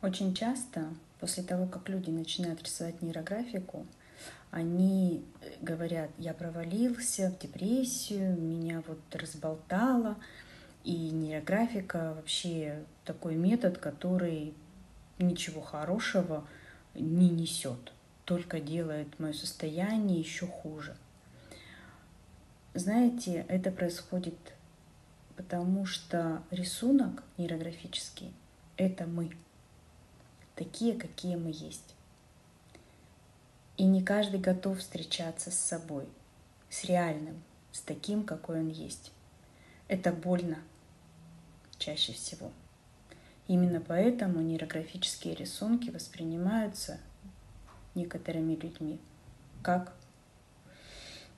Очень часто после того, как люди начинают рисовать нейрографику, они говорят, я провалился в депрессию, меня вот разболтало, и нейрографика вообще такой метод, который ничего хорошего не несет, только делает мое состояние еще хуже. Знаете, это происходит потому, что рисунок нейрографический — это мы, такие, какие мы есть. И не каждый готов встречаться с собой, с реальным, с таким, какой он есть. Это больно чаще всего. Именно поэтому нейрографические рисунки воспринимаются некоторыми людьми как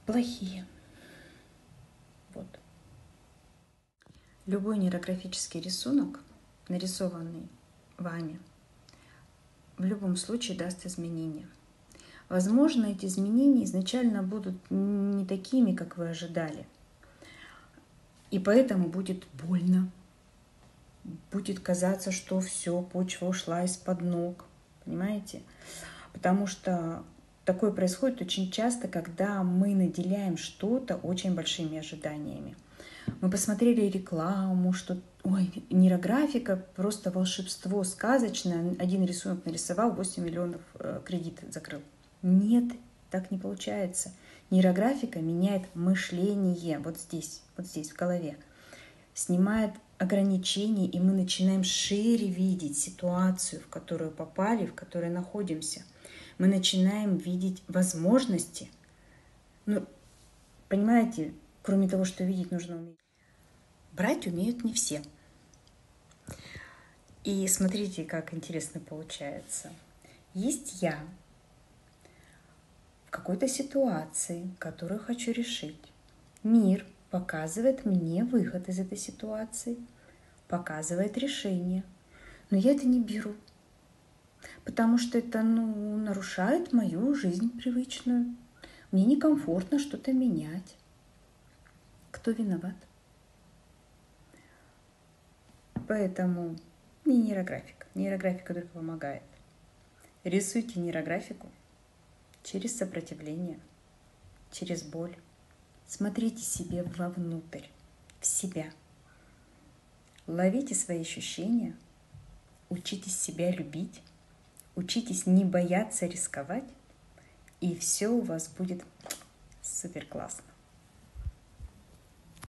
плохие. Вот. Любой нейрографический рисунок, нарисованный вами, в любом случае даст изменения. Возможно, эти изменения изначально будут не такими, как вы ожидали. И поэтому будет больно. Будет казаться, что все, почва ушла из-под ног. Понимаете? Потому что такое происходит очень часто, когда мы наделяем что-то очень большими ожиданиями. Мы посмотрели рекламу, что ой, нейрографика, просто волшебство сказочное. Один рисунок нарисовал, 8 миллионов э, кредит закрыл. Нет, так не получается. Нейрографика меняет мышление вот здесь, вот здесь, в голове. Снимает ограничения, и мы начинаем шире видеть ситуацию, в которую попали, в которой находимся. Мы начинаем видеть возможности. Ну, понимаете, кроме того, что видеть, нужно уметь. Брать умеют не все. И смотрите, как интересно получается. Есть я в какой-то ситуации, которую хочу решить. Мир показывает мне выход из этой ситуации, показывает решение. Но я это не беру, потому что это ну, нарушает мою жизнь привычную. Мне некомфортно что-то менять. Кто виноват? Поэтому не нейрографика. Нейрографика только помогает. Рисуйте нейрографику через сопротивление, через боль. Смотрите себе вовнутрь, в себя. Ловите свои ощущения, учитесь себя любить, учитесь не бояться рисковать, и все у вас будет супер классно.